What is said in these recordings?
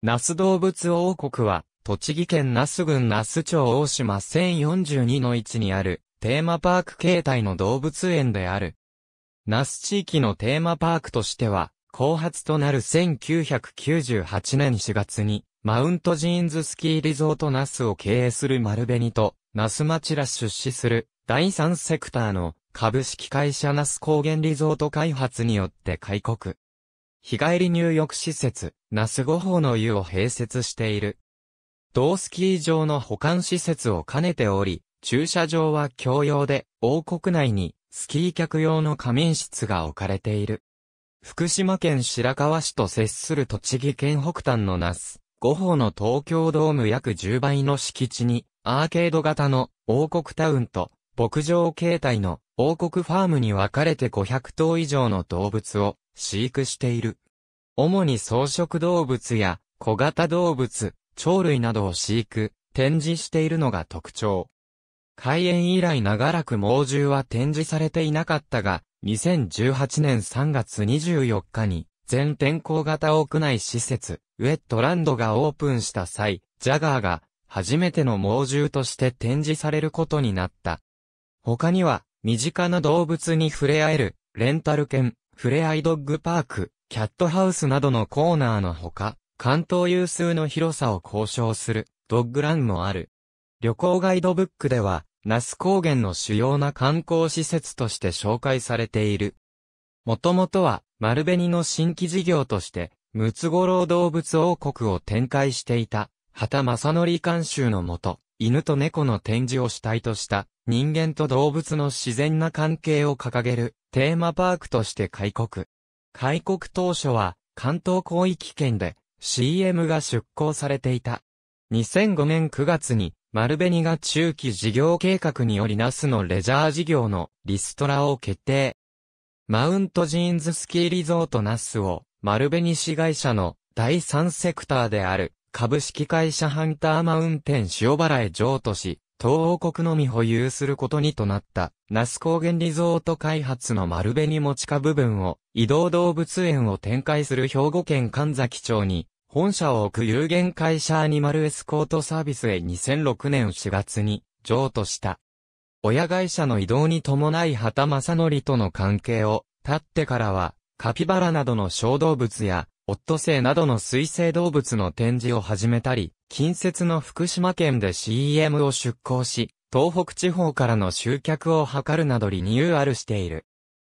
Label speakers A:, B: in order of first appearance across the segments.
A: 那須動物王国は、栃木県那須郡那須町大島1042の位置にある、テーマパーク形態の動物園である。那須地域のテーマパークとしては、後発となる1998年4月に、マウントジーンズスキーリゾートナスを経営する丸紅と、ナス町ら出資する、第三セクターの株式会社ナス高原リゾート開発によって開国。日帰り入浴施設、那須五宝の湯を併設している。同スキー場の保管施設を兼ねており、駐車場は共用で、王国内にスキー客用の仮眠室が置かれている。福島県白河市と接する栃木県北端の那須、五宝の東京ドーム約10倍の敷地に、アーケード型の王国タウンと、牧場形態の王国ファームに分かれて500頭以上の動物を飼育している。主に草食動物や小型動物、鳥類などを飼育、展示しているのが特徴。開園以来長らく猛獣は展示されていなかったが、2018年3月24日に、全天候型屋内施設、ウェットランドがオープンした際、ジャガーが、初めての猛獣として展示されることになった。他には、身近な動物に触れ合える、レンタル犬、フレアイドッグパーク、キャットハウスなどのコーナーのほか、関東有数の広さを交渉するドッグランもある。旅行ガイドブックでは、那須高原の主要な観光施設として紹介されている。もともとは、丸紅の新規事業として、ムツゴロウ動物王国を展開していた、畑正則監修のもと、犬と猫の展示を主体とした、人間と動物の自然な関係を掲げる、テーマパークとして開国。開国当初は、関東広域圏で CM が出稿されていた。2005年9月に、丸紅が中期事業計画によりナスのレジャー事業のリストラを決定。マウントジーンズスキーリゾートナスを、丸紅市会社の第三セクターである株式会社ハンターマウンテン塩原へ譲渡し、東王国のみ保有することにとなった、那須高原リゾート開発の丸紅持ち家部分を、移動動物園を展開する兵庫県神崎町に、本社を置く有限会社アニマルエスコートサービスへ2006年4月に、譲渡した。親会社の移動に伴い畑正則との関係を、立ってからは、カピバラなどの小動物や、オットセイなどの水生動物の展示を始めたり、近接の福島県で CM を出港し、東北地方からの集客を図るなどリニューアルしている。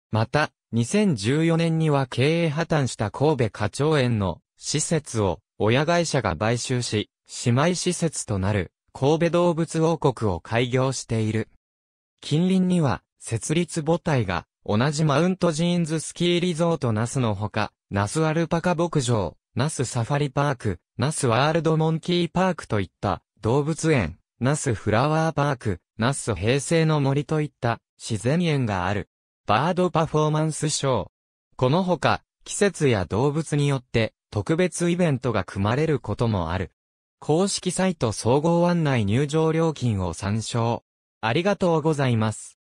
A: また、2014年には経営破綻した神戸課長園の施設を親会社が買収し、姉妹施設となる神戸動物王国を開業している。近隣には設立母体が同じマウントジーンズスキーリゾートナスのほか、ナスアルパカ牧場、ナスサファリパーク、ナスワールドモンキーパークといった動物園、ナスフラワーパーク、ナス平成の森といった自然園がある。バードパフォーマンスショー。このほか、季節や動物によって特別イベントが組まれることもある。公式サイト総合案内入場料金を参照。ありがとうございます。